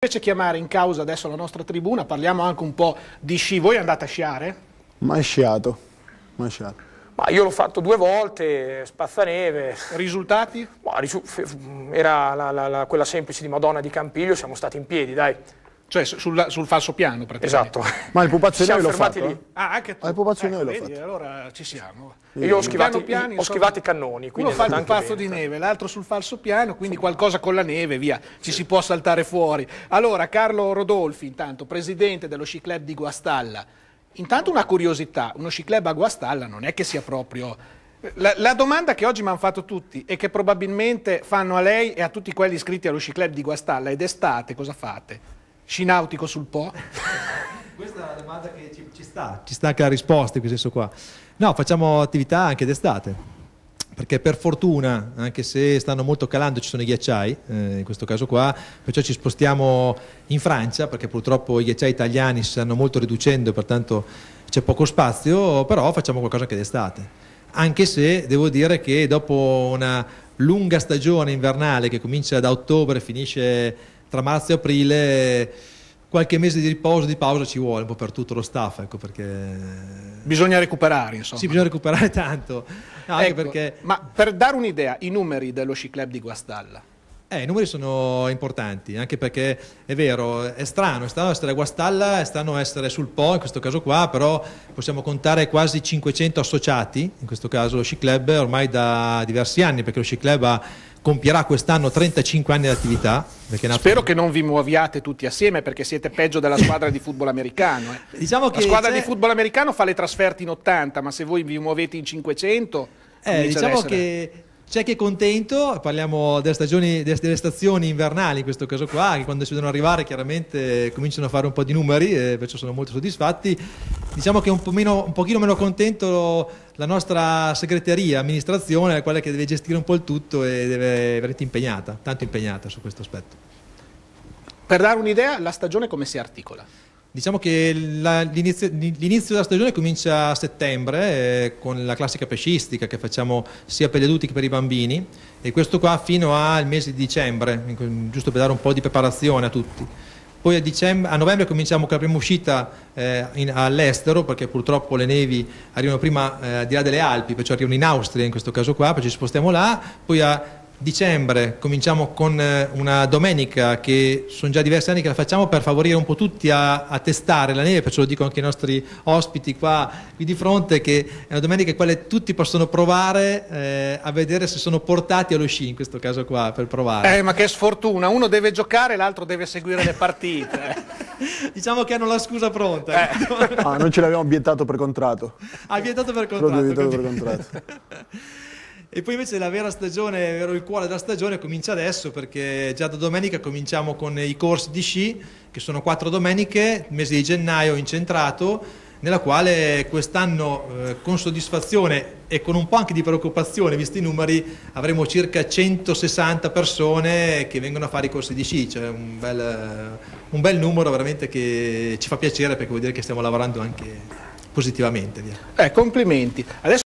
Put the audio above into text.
Invece chiamare in causa adesso la nostra tribuna, parliamo anche un po' di sci. Voi andate a sciare? Mai sciato, mai sciato. Ma io l'ho fatto due volte, spazzaneve. Risultati? Ma, era la, la, la, quella semplice di Madonna di Campiglio, siamo stati in piedi, dai. Cioè sul, sul falso piano praticamente. Esatto. Ma il pupazzo di noi l'ho fatto. Lì. Ah, anche tu. Ah, il pupazzo di ecco, noi l'ho vedi, fatto. Allora ci siamo. io ho schivato, piano, ho schivato i cannoni. Uno fa il pupazzo di neve, l'altro sul falso piano, quindi qualcosa con la neve, via, ci si può saltare fuori. Allora, Carlo Rodolfi, intanto, presidente dello sci club di Guastalla. Intanto una curiosità, uno sci club a Guastalla non è che sia proprio... La, la domanda che oggi mi hanno fatto tutti e che probabilmente fanno a lei e a tutti quelli iscritti allo sci club di Guastalla è d'estate cosa fate? Sci nautico sul Po? Questa è una domanda che ci, ci sta, ci sta anche la risposta in questo senso qua. No, facciamo attività anche d'estate, perché per fortuna, anche se stanno molto calando, ci sono i ghiacciai, eh, in questo caso qua, perciò ci spostiamo in Francia, perché purtroppo i ghiacciai italiani si stanno molto riducendo, pertanto c'è poco spazio, però facciamo qualcosa anche d'estate. Anche se devo dire che dopo una lunga stagione invernale che comincia da ottobre e finisce tra marzo e aprile qualche mese di riposo, di pausa ci vuole un po' per tutto lo staff, ecco perché... Bisogna recuperare, insomma. Sì, bisogna recuperare tanto. Anche Ecco, perché... Ma per dare un'idea, i numeri dello sci club di Guastalla. Eh, i numeri sono importanti, anche perché è vero, è strano, è strano essere a Guastalla, è strano essere sul Po in questo caso qua, però possiamo contare quasi 500 associati, in questo caso lo sci club ormai da diversi anni, perché lo sci club ha, compierà quest'anno 35 anni di attività. Spero che non vi muoviate tutti assieme perché siete peggio della squadra di football americano. Eh. Diciamo che La squadra di football americano fa le trasferte in 80, ma se voi vi muovete in 500... Eh, diciamo essere- che c'è chi è contento, parliamo delle, stagioni, delle, stazioni invernali in questo caso qua, che quando si vedono arrivare chiaramente cominciano a fare un po' di numeri e perciò sono molto soddisfatti. Diciamo che è un, po meno, un pochino meno contento la nostra segreteria, amministrazione, la quale che deve gestire un po' il tutto e deve veramente impegnata, tanto impegnata su questo aspetto. Per dare un'idea, la stagione come si articola? Diciamo che l'inizio, della stagione comincia a settembre eh, con la classica pescistica che facciamo sia per gli adulti che per i bambini e questo qua fino al mese di dicembre, giusto per dare un po' di preparazione a tutti. Poi a, dicembre- a novembre cominciamo con la prima uscita eh, all'estero perché purtroppo le nevi arrivano prima eh, di là delle Alpi, perciò arrivano in Austria in questo caso qua, poi ci spostiamo là, poi a dicembre cominciamo con eh, una domenica che sono già diversi anni che la facciamo per favorire un po' tutti a, a testare la neve, perciò lo dico anche ai nostri ospiti qua qui di fronte che è una domenica in quale tutti possono provare eh, a vedere se sono portati allo sci in questo caso qua per provare. Eh, ma che sfortuna, uno deve giocare, l'altro deve seguire le partite. Diciamo che hanno la scusa pronta. Eh. Ah, non ce l'abbiamo ambientato per contratto. Ha vietato per contratto. vietato per contratto. E poi invece la vera stagione, il cuore della stagione comincia adesso perché già da domenica cominciamo con i corsi di sci, che sono quattro domeniche, mese di gennaio incentrato, nella quale quest'anno eh, con soddisfazione e con un po' anche di preoccupazione, visti i numeri, avremo circa 160 persone che vengono a fare i corsi di sci, cioè un bel, un bel numero veramente che ci fa piacere perché vuol dire che stiamo lavorando anche positivamente. Eh, complimenti. Adesso